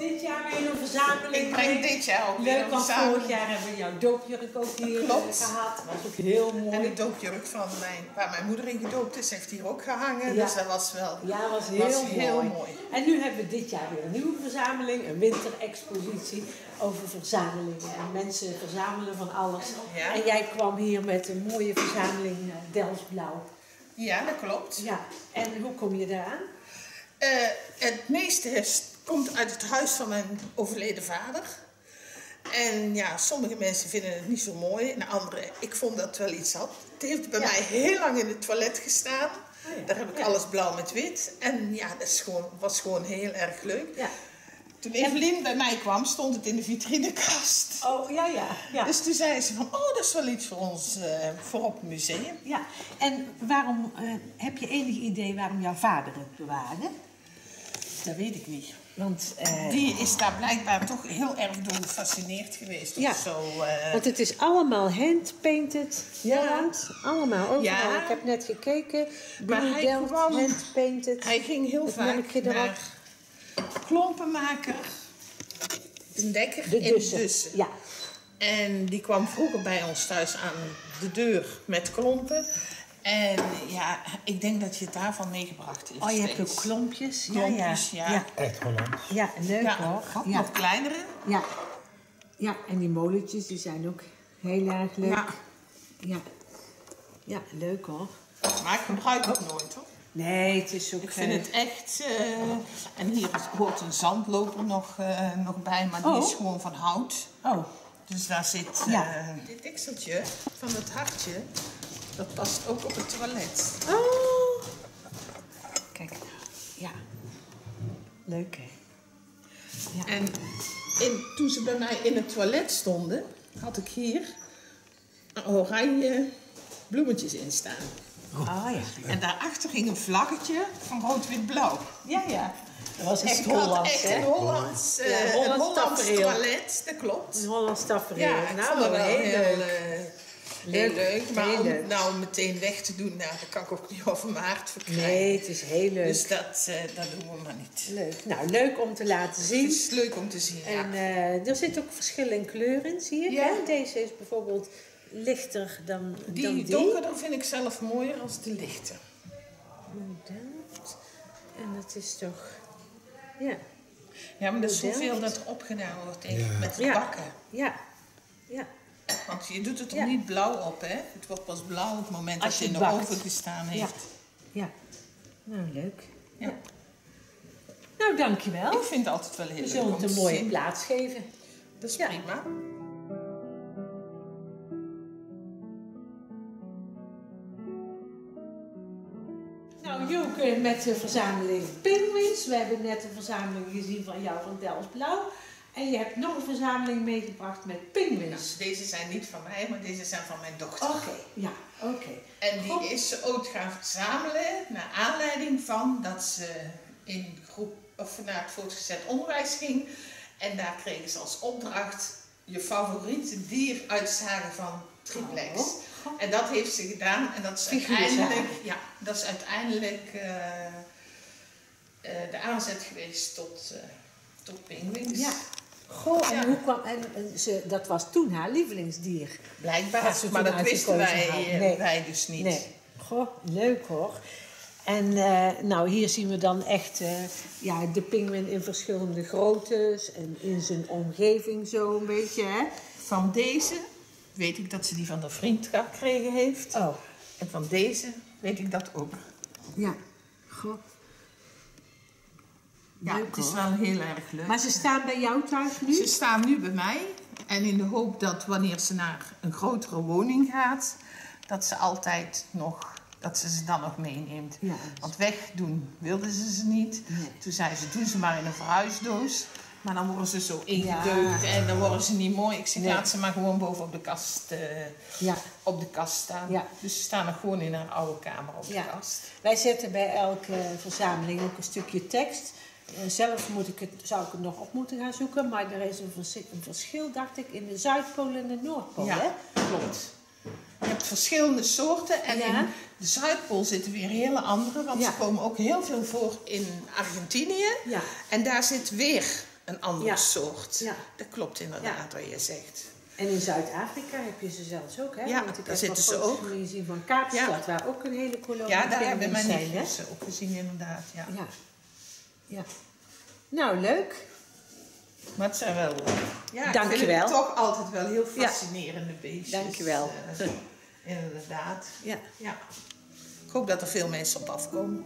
dit jaar weer een verzameling. Ik breng dit jaar ook weer Leuk, een want vorig jaar hebben we jouw doopjurk ook hier Klopt. eh, gehad. Dat was ook heel mooi. En de doopjurk van mijn, waar mijn moeder in gedoopt is, heeft hier ook gehangen. Ja. Dus dat was wel... Ja, was heel, Was heel mooi. mooi. En nu hebben we dit jaar weer een nieuwe verzameling, een winterexpositie over verzamelingen. En mensen verzamelen van alles. Ja. En jij kwam hier met een mooie verzameling uh, Delsblauw. Ja, dat klopt. Ja, en hoe kom je daaraan? Eh, het meeste is, komt uit het huis van mijn overleden vader. En ja, sommige mensen vinden het niet zo mooi. En anderen, ik vond dat wel iets had. Het heeft bij Ja. mij heel lang in het toilet gestaan. Oh ja. Daar heb ik Ja. alles blauw met wit. En ja, dat is gewoon, was gewoon heel erg leuk. Ja. Toen Evelien bij mij kwam, stond het in de vitrinekast. Oh, ja, ja. ja. Dus toen zei ze van, oh, dat is wel iets voor ons, eh, voor op het museum. ja. En waarom, eh, heb je enig idee waarom jouw vader het bewaarde? Dat weet ik niet. Want, eh, Die is daar blijkbaar toch heel erg door gefascineerd geweest Ja. of zo. eh. want het is allemaal hand-painted Ja. Allemaal, overal. Ja. Ik heb net gekeken. Maar hij Delft, kwam- hand-painted. Hij ging heel vaak naar klompenmaker, een dekker De. Dussen. Ja. En die kwam vroeger bij ons thuis aan de deur met klompen. En ja, ik denk dat je het daarvan meegebracht heeft. Oh, je hebt ook klompjes. Klompjes, ja. ja. Ja, Echt Holland. ja leuk Ja, hoor. Ja. nog kleinere. Ja. ja, en die molentjes die zijn ook heel erg leuk. Ja. Ja, ja leuk hoor. Maar ik gebruik het nooit hoor. Nee, het is ook... Ik vind eh, het echt. eh, en hier is- hoort een zandloper nog, eh, nog bij, maar die Oh. is gewoon van hout. Oh, Dus daar zit. Ja. eh, dit dekseltje van het hartje, dat past ook op het toilet. oh. Kijk, ja. Leuk hè. Ja. En in, toen ze bij mij in het toilet stonden, had ik hier oranje bloemetjes in staan. Oh ja. En daarachter ging een vlaggetje van rood-wit-blauw. Ja, ja. Dat was echt Hollands echt hè. een Hollands, eh, Ja, een Hollands Hollands toilet, dat klopt. Een Hollands tafereel. Ja, nou, het wel heel heel, leuk. Leuk, heel leuk. Maar heel om het nou meteen weg te doen, nou, daar kan ik ook niet over maart verkrijgen. Nee, het is heel leuk. Dus dat, eh, dat doen we maar niet. Leuk. Nou, leuk om te laten Het zien. is leuk om te zien, ja. En eh, er zit ook verschil in kleur in, zie je? Ja. hè? Deze is bijvoorbeeld lichter dan Die, dan die. donkerder vind ik zelf mooier als de lichte. Modeld. En dat is toch... Ja. Ja, maar dat is zoveel dat opgedaan wordt, Ja. met Ja. bakken. Ja. Ja. Want je doet het er Ja. niet blauw op, hè? Het wordt pas blauw op het moment Als dat je in de oven gestaan heeft. Ja. Nou, leuk. Ja. Nou, dankjewel. Ik vind het altijd wel heel leuk om het een mooie zien. plaats geven. Dat is prima. Nou, Joke met de verzameling Penguins. We hebben net een verzameling gezien van jou van Dels Blauw. En je hebt nog een verzameling meegebracht met Penguins. Deze zijn niet van mij, maar deze zijn van mijn dochter. Oké, ja, oké. En die Goed. is ze ook gaan verzamelen naar aanleiding van dat ze in groep of naar het voortgezet onderwijs ging. En daar kregen ze als opdracht je favoriete dier uitzagen van triplex. Oh. En dat heeft ze gedaan en dat is uiteindelijk, ja, dat is uiteindelijk eh, eh, de aanzet geweest tot, eh tot pinguïns. Ja. Goh, en Ja. hoe kwam... En, ze, dat was toen haar lievelingsdier. Blijkbaar, ze maar dat wisten wij, eh, Nee. wij dus niet. Nee. Goh, leuk hoor. En eh, nou, hier zien we dan echt eh, ja, de pinguïn in verschillende groottes en in zijn omgeving zo een beetje, hè? Van deze weet ik dat ze die van de vriend gekregen heeft. Oh, En van deze weet ik dat ook. ja. Goh. Ja, Leuk, het is hoor. wel heel erg leuk. Maar ze staan bij jou thuis nu? Ze staan nu bij mij. En in de hoop dat wanneer ze naar een grotere woning gaat, dat ze altijd nog, dat ze ze dan nog meeneemt. Ja. Want wegdoen wilden ze ze niet. Nee. Toen zei ze, doe ze maar in een verhuisdoos. Maar dan worden ze zo ingedeukt Ja. en dan worden ze niet mooi. Ik zeg, Nee. laat ze maar gewoon boven op de kast, eh, Ja. op de kast staan. Ja. Dus ze staan nog gewoon in haar oude kamer op de kast. Wij zetten bij elke verzameling ook een stukje tekst. Eh, Zelf moet ik het, zou ik het nog op moeten gaan zoeken, maar er is een, vers- een verschil, dacht ik, in de Zuidpool en de Noordpool. Hè? Ja, klopt. Je hebt verschillende soorten en Ja. in de Zuidpool zitten weer hele andere, want Ja. ze komen ook heel veel voor in Argentinië. Ja. En daar zit weer een andere Ja. soort. Ja. Dat klopt inderdaad wat je zegt. En in Zuid-Afrika heb je ze zelfs ook, hè? Ja, Want ik daar zitten ze ook. zien van Kaapstad, waar ook een hele kolonie Ja, daar hebben hè? nichtjes ook gezien inderdaad. Ja. Ja. Ja. Nou, leuk. Maar het zijn wel... Ja, Dank je wel. het toch altijd wel heel Ja. fascinerende beestjes. Dank je wel. eh, inderdaad. Ja. Ja. Ik hoop dat er veel mensen op afkomen.